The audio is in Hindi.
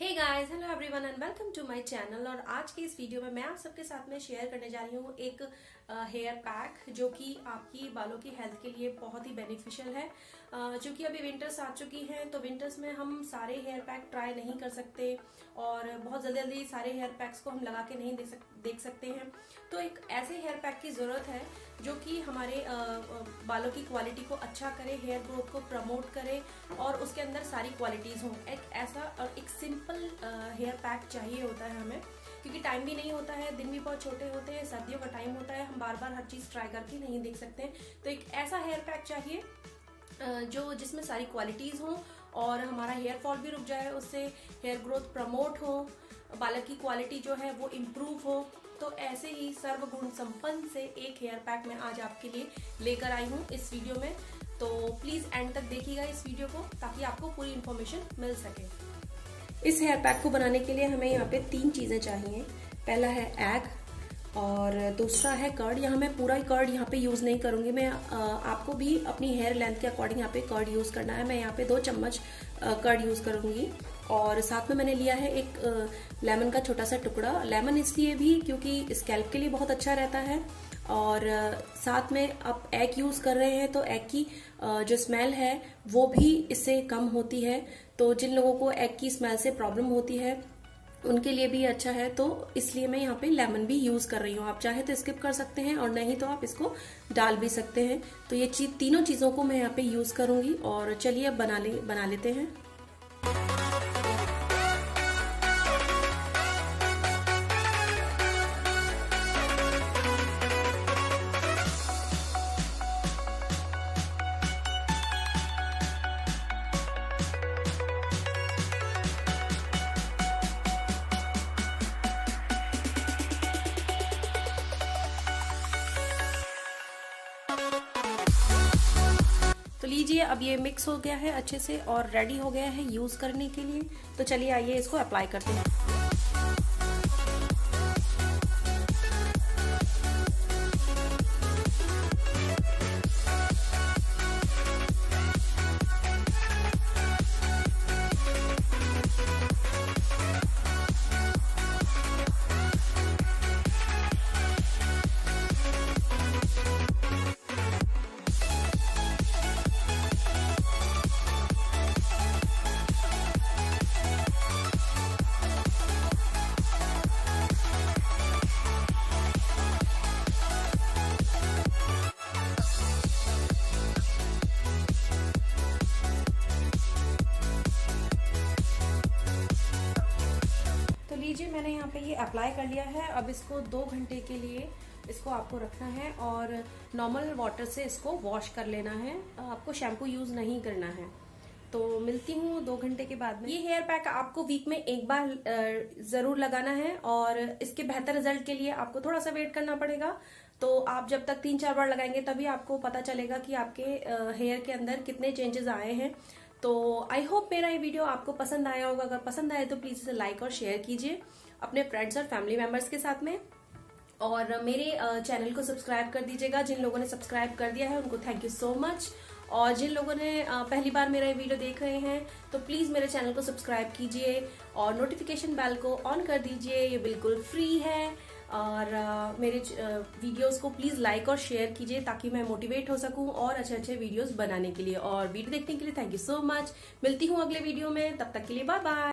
Hey guys hello everyone and welcome to my channel और आज के इस वीडियो में मैं आप सबके साथ में शेयर करने जा रही हूँ एक हेयर पैक जो कि आपकी बालों की हेल्थ के लिए बहुत ही बेनिफिशियल है। जो कि अभी विंटर्स आ चुकी हैं तो विंटर्स में हम सारे हेयर पैक ट्राई नहीं कर सकते और बहुत जल्दी जल्दी सारे हेयर पैक्स को हम लगा के नहीं देख सक, देख सकते हैं। तो एक ऐसे हेयर पैक की ज़रूरत है जो कि हमारे बालों की क्वालिटी को अच्छा करे हेयर ग्रोथ को प्रमोट करे और उसके अंदर सारी क्वालिटीज़ हों। एक ऐसा और एक सिंपल हेयर पैक चाहिए होता है हमें। क्योंकि टाइम भी नहीं होता है, दिन भी बहुत छोटे होते हैं, सर्दियों का टाइम होता है, हम बार बार हर चीज़ ट्राई करके नहीं देख सकते हैं। तो एक ऐसा हेयर पैक चाहिए जो जिसमें सारी क्वालिटीज़ हों और हमारा हेयर फॉल भी रुक जाए, उससे हेयर ग्रोथ प्रमोट हो, बालक की क्वालिटी जो है वो इम्प्रूव हो। तो ऐसे ही सर्वगुण संपन्न से एक हेयर पैक मैं आज आपके लिए लेकर आई हूँ इस वीडियो में। तो प्लीज़ एंड तक देखिएगा इस वीडियो को, ताकि आपको पूरी इन्फॉर्मेशन मिल सके। इस हेयर पैक को बनाने के लिए हमें यहाँ पे तीन चीज़ें चाहिए। पहला है एग और दूसरा है कर्ड यहाँ मैं पूरा ही कर्ड यहाँ पे यूज़ नहीं करूँगी। मैं आपको भी अपनी हेयर लेंथ के अकॉर्डिंग यहाँ पे कर्ड यूज़ करना है। मैं यहाँ पे दो चम्मच कर्ड यूज़ करूँगी। और साथ में मैंने लिया है एक लेमन का छोटा सा टुकड़ा। लेमन इसलिए भी क्योंकि स्कैल्प के लिए बहुत अच्छा रहता है। और साथ में आप एग यूज़ कर रहे हैं तो एग की जो स्मेल है, वो भी इससे कम होती है। तो जिन लोगों को एग की स्मेल से प्रॉब्लम होती है, उनके लिए भी अच्छा है। तो इसलिए मैं यहाँ पे लेमन भी यूज़ कर रही हूँ। आप चाहे तो स्किप कर सकते हैं, और नहीं तो आप इसको डाल भी सकते हैं। तो ये चीज़ तीनों चीज़ों को मैं यहाँ पे यूज़ करूँगी, और चलिए अब बना ले, बना लेते हैं। लीजिए, अब ये मिक्स हो गया है अच्छे से और रेडी हो गया है यूज़ करने के लिए। तो चलिए आइए इसको अप्लाई करते हैं। लीजिए मैंने यहाँ पे ये अप्लाई कर लिया है। अब इसको दो घंटे के लिए इसको आपको रखना है और नॉर्मल वाटर से इसको वॉश कर लेना है। आपको शैम्पू यूज़ नहीं करना है। तो मिलती हूँ दो घंटे के बाद में। ये हेयर पैक आपको वीक में एक बार ज़रूर लगाना है और इसके बेहतर रिज़ल्ट के लिए आपको थोड़ा सा वेट करना पड़ेगा। तो आप जब तक तीन चार बार लगाएँगे तभी आपको पता चलेगा कि आपके हेयर के अंदर कितने चेंजेस आए हैं। तो आई होप मेरा ये वीडियो आपको पसंद आया होगा। अगर पसंद आए तो प्लीज़ इसे लाइक और शेयर कीजिए अपने फ्रेंड्स और फैमिली मेंबर्स के साथ में। और मेरे चैनल को सब्सक्राइब कर दीजिएगा। जिन लोगों ने सब्सक्राइब कर दिया है, उनको थैंक यू सो मच और जिन लोगों ने पहली बार मेरा ये वीडियो देख रहे हैं तो प्लीज़ मेरे चैनल को सब्सक्राइब कीजिए। और नोटिफिकेशन बेल को ऑन कर दीजिए। ये बिल्कुल फ्री है। और मेरे वीडियोस को प्लीज़ लाइक और शेयर कीजिए ताकि मैं मोटिवेट हो सकूँ और अच्छे अच्छे वीडियोस बनाने के लिए और वीडियो देखने के लिए थैंक यू सो मच मिलती हूँ अगले वीडियो में, तब तक के लिए बाय बाय